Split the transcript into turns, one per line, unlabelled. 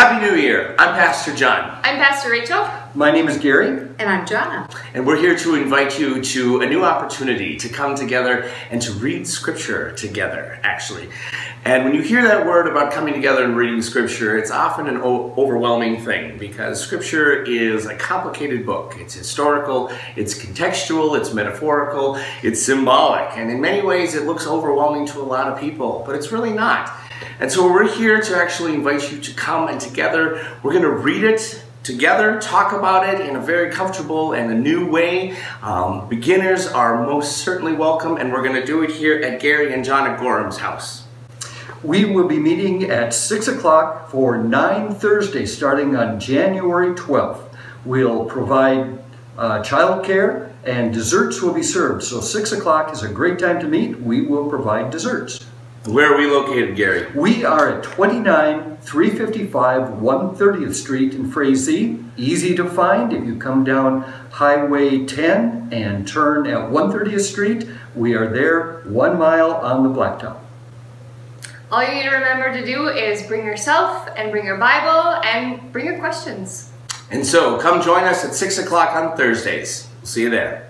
Happy New Year! I'm Pastor John.
I'm Pastor Rachel.
My name is Gary.
And I'm Jonna.
And we're here to invite you to a new opportunity to come together and to read Scripture together, actually. And when you hear that word about coming together and reading Scripture, it's often an overwhelming thing because Scripture is a complicated book. It's historical, it's contextual, it's metaphorical, it's symbolic, and in many ways it looks overwhelming to a lot of people, but it's really not. And so we're here to actually invite you to come and together we're going to read it together, talk about it in a very comfortable and a new way. Um, beginners are most certainly welcome, and we're going to do it here at Gary and Jonna Goreham's house.
We will be meeting at 6 o'clock for 9 Thursday, starting on January 12th. We'll provide uh, childcare and desserts will be served. So 6 o'clock is a great time to meet. We will provide desserts.
Where are we located, Gary?
We are at 29 355 130th Street in Frazee. Easy to find if you come down Highway 10 and turn at 130th Street. We are there one mile on the blacktop.
All you need to remember to do is bring yourself and bring your Bible and bring your questions.
And so come join us at 6 o'clock on Thursdays. We'll See you there.